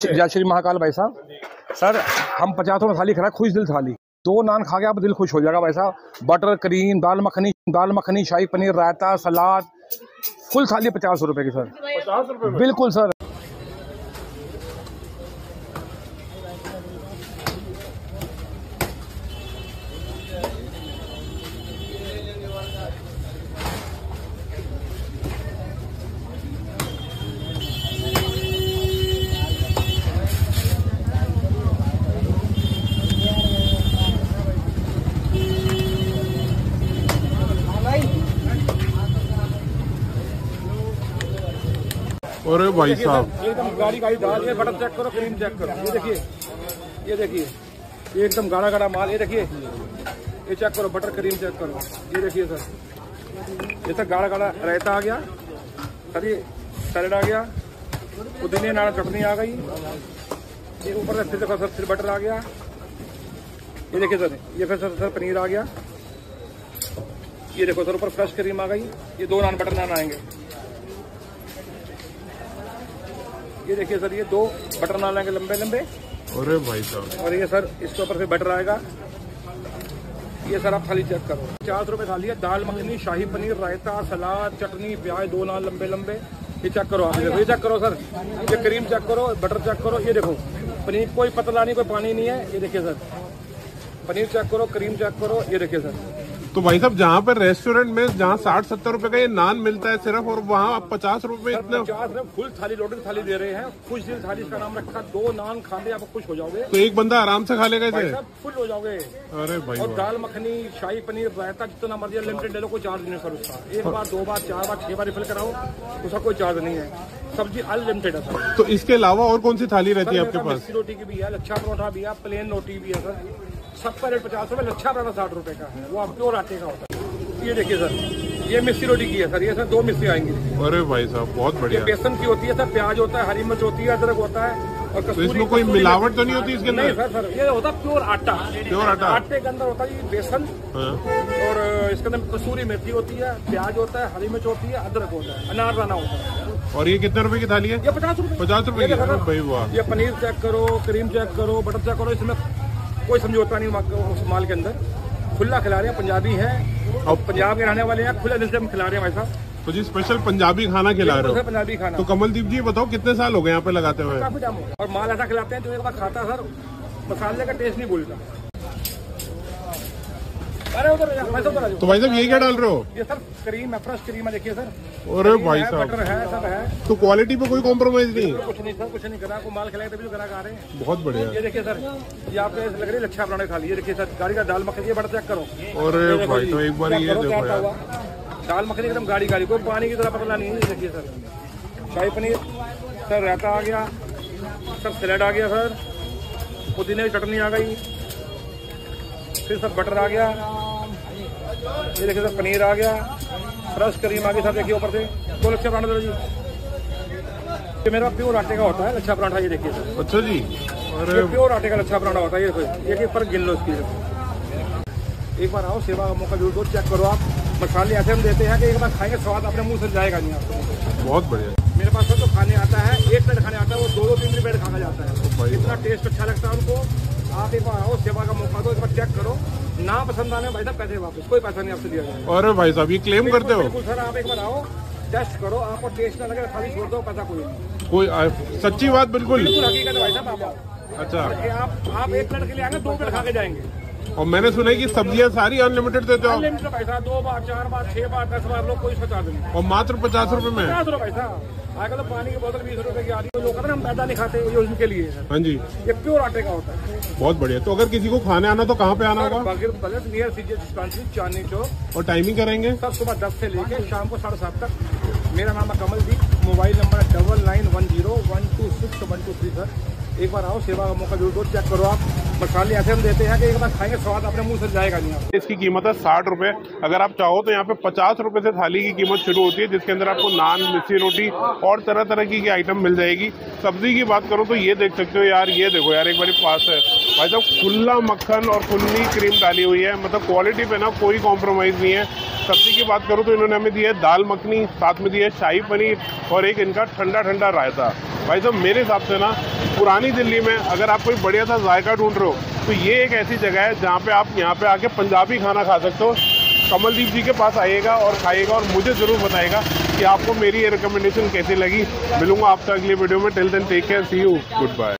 जय श्री महाकाल भाई साहब। सर हम पचासों में थाली खा खुश दिल थाली। दो नान खा के आप दिल खुश हो जाएगा भाई साहब। Butter cream dal makhani dal makhani shahi paneer raita salad. Full thali पचास रुपए की सर। पचास रुपए बिल्कुल सर। अरे भाई साहब। एकदम गाढ़ी गाढ़ी दाल ये बटर चेक करो क्रीम चेक करो। ये देखिए ये देखिए ये एकदम गाढ़ा गाढ़ा माल ये देखिए। ये चेक करो बटर क्रीम चेक करो। ये देखिए सर। ये सर गाढ़ा गाढ़ा रायता आ गया सर ये सैलड आ गया पुदीने नाना चटनी आ गई। ये ऊपर से फिर देखो सर फिर बटर आ गया। ये देखिए सर ये फिर सर, सर पनीर आ गया। ये देखो सर ऊपर फ्रेश क्रीम आ गई। ये दो नान बटर नान आएँगे। ये देखिए सर ये दो बटर नान आएँगे लंबे लंबे। अरे भाई साहब। और ये सर इसके ऊपर से बटर आएगा। ये सर आप थाली चेक करो। पचास रुपए थाली है दाल मखनी शाही पनीर रायता सलाद चटनी प्याज दो नान लंबे लंबे। ये चेक करो आप देखो ये चेक करो सर। ये क्रीम चेक करो बटर चेक करो। ये देखो पनीर कोई पतला नहीं कोई पानी नहीं है। ये देखिए सर। पनीर चेक करो क्रीम चेक करो। ये देखिए सर। तो भाई साहब जहाँ पर रेस्टोरेंट में जहाँ साठ सत्तर रुपए का ये नान मिलता है सिर्फ़ और वहाँ आप पचास रुपए सर इतने पचास में फुल थाली लोडेड थाली दे रहे हैं। खुश दिल थाली इसका नाम रखा दो नान खाते आप खुश हो जाओगे। तो एक बंदा आराम से खा लेगा इसे? फुल हो जाओगे। अरे भाई और दाल मखनी शाही पनीर रायता जितना मर्ज़ी लिमिटेड ले लो कोई चार्ज नहीं है सर उसका। एक बार दो बार चार बार छह बार रिफिल कराओ उसका कोई चार्ज नहीं है। सब्ज़ी अनलिमिटेड है सर। तो इसके अलावा और कौन सी थाली रहती है आपके पास रोटी की भी है लच्छा परोठा भी है प्लेन रोटी भी है सर। सबका रेट पचास रुपए लच्छा पराठा साठ रुपए का है। वो आप प्योर आटे का होता है। ये देखिए सर ये मिस्सी रोटी की है सर ये सर दो मिस्सी आएँगी। अरे भाई साहब बहुत बढ़िया। बेसन की होती है सर प्याज होता है हरी मिर्च होती है अदरक होता है और तो इसमें कोई मिलावट तो नहीं होती इसके अंदर? नहीं सर सर ये होता है प्योर आटा। प्योर आटा? आटे के अंदर होता है ये बेसन। हाँ। और इसके अंदर कसूरी मेथी होती है प्याज होता है हरी मिर्च होती है अदरक होता है अनारदाना होता है। और ये कितने रुपए की थाली है? ये पचास रुपए। पचास रुपए की? भाई वाह। ये पनीर चेक करो क्रीम चेक करो बटर चेक करो इसमें कोई समझौता नहीं उस माल के अंदर। खुला खिला रहे हैं पंजाबी है। और पंजाब के रहने वाले हैं खुला दिल से हम खिला रहे हैं भाई साहब। तो जी स्पेशल पंजाबी खाना खिला रहे हो? पंजाबी खाना। तो कमलदीप जी बताओ कितने साल हो गए यहाँ पे लगाते हुए? काफ़ी टाइम और माल ऐसा खिलाते हैं जो एक बार खाता सर मसाले का टेस्ट नहीं भूलता अरे उधर जा, पैसा उधर आ जाओ। तो भाई साहब ये क्या डाल रहे हो? ये सर क्रीम है फ्रेश क्रीम है देखिए सर। अरे भाई साहब। है सब है। तो क्वालिटी पे कोई कॉम्प्रोमाइज नहीं। कुछ नहीं सर कुछ नहीं करा को माल खिलाए तभी तो ग्राहक आ रहे हैं। बहुत बढ़िया। ये देखिए सर ये आपको ऐसे लग रही है लच्छा बनाने खाली। ये देखिए सर गाड़ी का दाल मखनी बड़ा चेक करो। अरे भाई जी, तो एक बार ये देखो यार। दाल मखनी एकदम गाड़ी गाड़ी कोई पानी की तरह पतला नहीं है देखिए सर। शाही पनीर सर रायता आ गया। सर सैलेड आ गया सर। पुदीने की चटनी आ गई। फिर सर बटर आ गया। ये देखिए सर पनीर आ गया। फ्रेश क्रीम आ गई सर देखिए ऊपर से। दो लच्छा पराठा दो जी। ये मेरा प्योर आटे का होता है लच्छा पराठा ये देखिए सर। अच्छा जी। ये प्योर आटे का लच्छा पराठा होता है ये कोई एक एक पर गिन लो इसकी। एक बार आओ सेवा का मौका ज़रूर दो चेक करो आप। मसाले ऐसे हम देते हैं कि एक बार खाएँगे स्वाद अपने मुँह से जाएगा नहीं आपको। बहुत बढ़िया। मेरे पास सर तो खाने आता है एक प्लेट खाने आता है वो दो दो तीन तीन प्लेट खाना जाता है। इतना टेस्ट अच्छा लगता है उनको आप एक बार आओ सेवा का मौका दो एक बार चेक करो। ना पसंद आने भाई साहब पैसे वापस कोई पैसा नहीं आपसे दिया जाएगा। अरे भाई साहब ये क्लेम करते हो? सर आप एक बार आओ टेस्ट करो आपको टेस्ट ना लगे खाली छोड़ दो पैसा कोई नहीं। कोई आ- सच्ची बात बिल्कुल। बिल्कुल हकीकत भाई साहब आप अच्छा। आप आप एक प्लेट के लिए आएँगे दो प्लेट खा के जाएँगे। और मैंने सुना है कि सब्ज़ियाँ सारी अनलिमिटेड देते हो अनलिमिटेड पैसा दो बार चार बार छह बार दस बार लोग कोई चार्ज नहीं। और मात्र पचास रुपए में? पचास रुपए पैसा आजकल तो पानी की बोतल बीस रुपए की आ रही है लोग कहते हैं हम मैदा नहीं खाते ये उनके लिए है। हाँ जी। ये प्योर आटे का होता है। बहुत बढ़िया। तो अगर किसी को खाने आना तो कहाँ पे आना होगा? Near CJ dispensary Chandni Chowk और टाइमिंग करेंगे? सब सुबह दस से लेके शाम को साढ़े सात तक। मेरा नाम है कमल जी मोबाइल नंबर है double nine one zero one two six one two three sir एक बार आओ सेवा का मौका ज़रूर दो चेक करो आप। मसाले ऐसे हम देते हैं कि एक बार खाएँगे स्वाद अपने मुँह से जाएगा नहीं इसकी कीमत है साठ रुपए। अगर आप चाहो तो यहाँ पे पचास रुपए से थाली की कीमत शुरू होती है जिसके अंदर आपको नान मिस्सी रोटी और तरह तरह की, की आइटम मिल जाएगी। सब्ज़ी की बात करूँ तो ये देख सकते हो यार ये देखो यार एक बार पास है। भाई साहब खुला मक्खन और खुली क्रीम डाली हुई है। मतलब क्वालिटी पे ना कोई कॉम्प्रोमाइज़ नहीं है। सब्ज़ी की बात करूँ तो इन्होंने हमें दी है दाल मखनी साथ में दी है शाही पनीर और एक इनका ठंडा ठंडा रायता। भाई साहब मेरे हिसाब से ना पुरानी दिल्ली में अगर आप कोई बढ़िया सा जायका ढूंढ रहे हो तो ये एक ऐसी जगह है जहाँ पे आप यहाँ पे आके पंजाबी खाना खा सकते हो। कमलदीप जी के पास आइएगा और खाइएगा और मुझे ज़रूर बताएगा कि आपको मेरी ये रिकमेंडेशन कैसी लगी। मिलूँगा आपका अगली वीडियो में। Till then take care see you goodbye